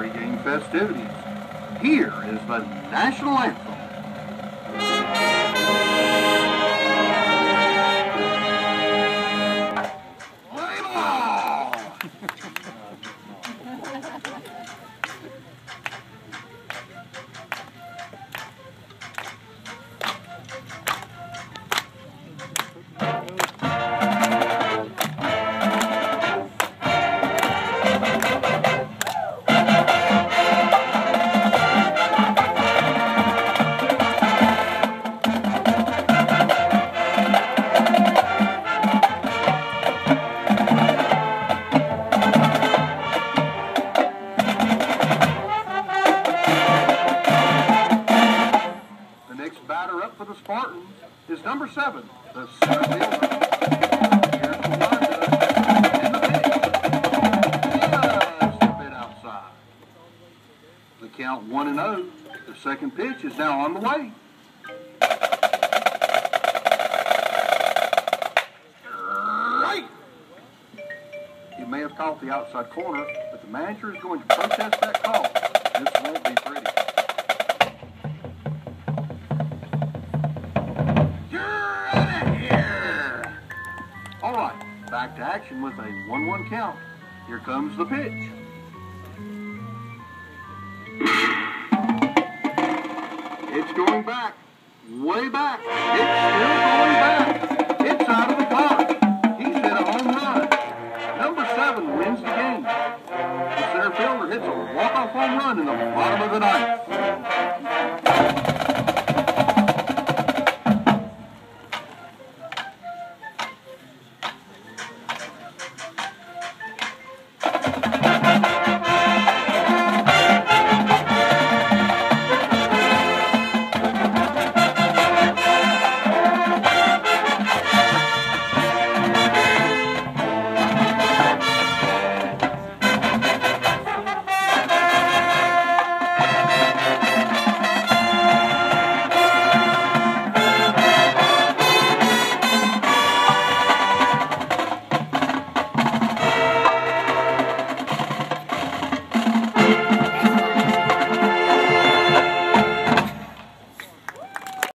pregame festivities. Here is the national anthem. Batter up for the Spartans is number seven, the center fielder. Here's in the pitch. Just a bit outside. The count one and zero. The second pitch is now on the way. Right. He may have caught the outside corner, but the manager is going to protest that call. This won't be pretty. All right, back to action with a 1-1 count. Here comes the pitch. It's going back, way back. It's still going back. It's out of the park. He's hit a home run. Number seven wins the game. The center fielder hits a walk-off home run in the bottom of the ninth.